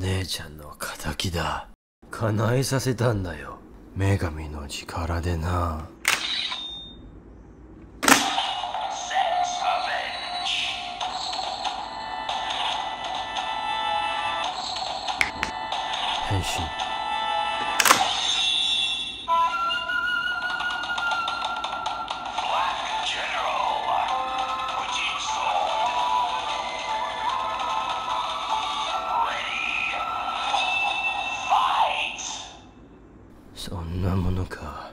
姉ちゃんの敵だ。叶えさせたんだよ。女神の力でな。変身のか。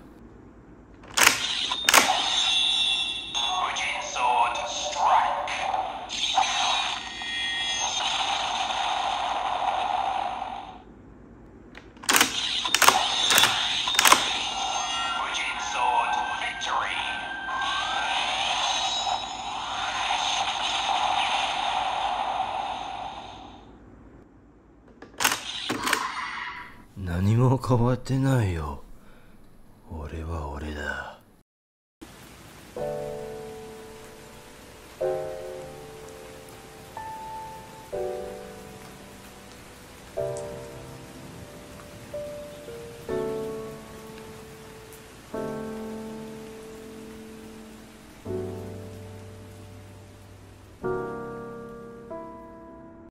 何も変わってないよ。俺は俺だ。